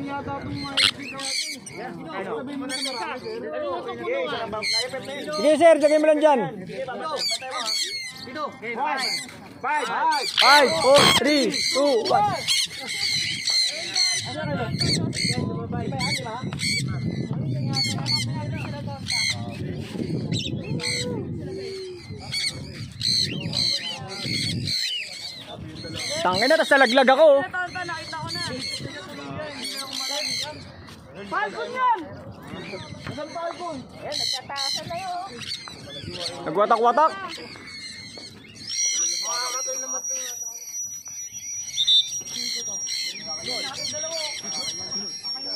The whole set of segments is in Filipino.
lang yata itong mga Sige sir, lagay mo lang dyan. 5, 4, 3, 2, 1. Tangin na, tas nalaglag ako. Tangin na, Falcon yan! Saan Falcon? Ayan, nagtataasan na yun. Oh. Nagwatak-watak!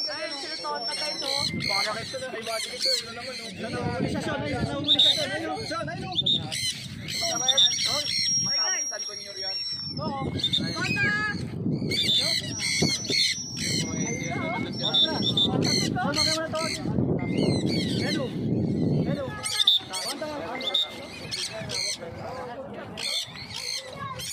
Ay, sila to, patay to. Bakit sila? Ay, bakit ito? Ano naman? Ano naman? Isa, Sean, ayun, naumuli ka, Sean. Ayun, Sean, ayun.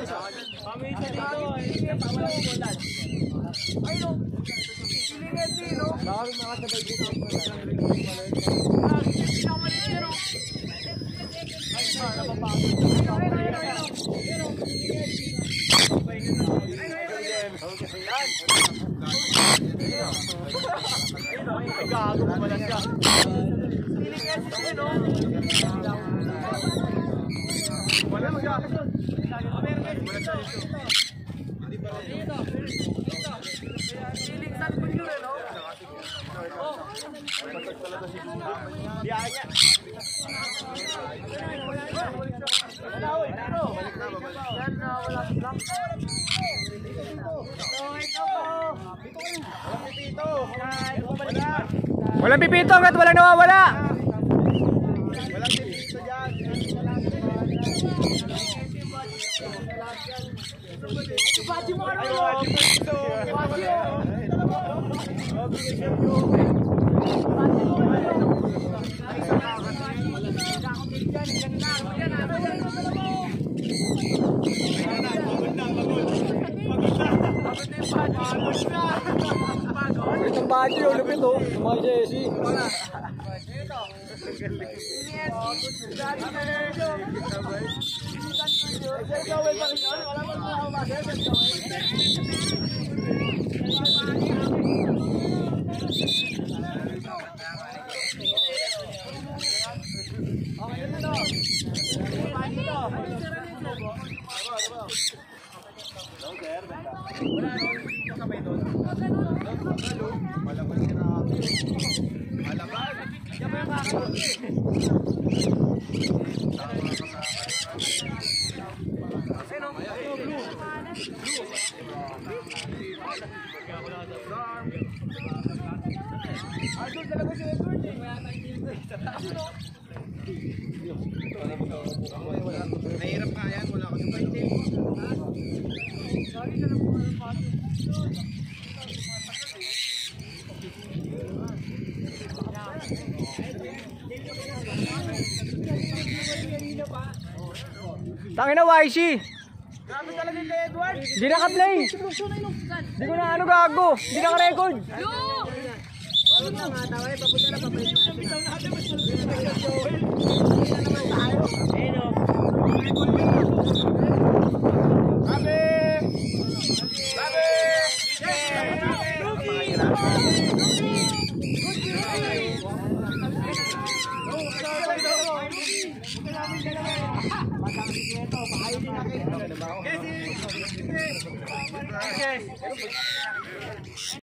Kami dito napawalan Ayun. Silingit dito. Bakit makatabay dito? Bakit pinawalan dito? Ay, napapagod. Ayun, ayun, ayun. Ayun. Gago, wala siya. Silingit dito, no? Biyanya. Wala oy, pero. Yan na wala sa block. Walang pipito hanggat walang nawawala. Walang pipito dyan. Baji mo ano? Baji mo. बाटी road पे तो मज़े ऐसी Thank you. Sir, ganda. Wala no, kasabay doon. Halo, malabas si Rocky. Malabas. Yan ba yung mga Ayun talaga si Edward eh. Nahirap ka yan, wala ka sa Tangin na YC. Grabe talaga ni Edward. Hindi naka-play. Hindi ko na ano gago. Hindi naka-record. Yo! Papunta na, papunta na, papunta na. Yes, yes.